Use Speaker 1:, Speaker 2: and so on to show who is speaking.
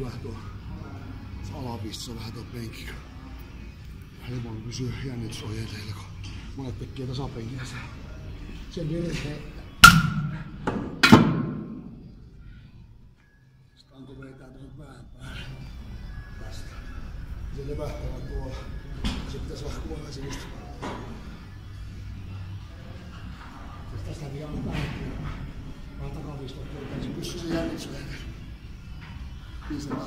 Speaker 1: vähän tuo alapistossa vähän tuo penkki. Helpoin kysyä jännitysohjeita, kun monet tekee tasapenkiä sen, sen virheen. Stanko vetää tuon pään päälle tästä. Se levähtää tuolla. Se pitäisi vähän kuolla se. Jos tästä vielä on päin, vähän takavistoa, että se pysyy se Peace out.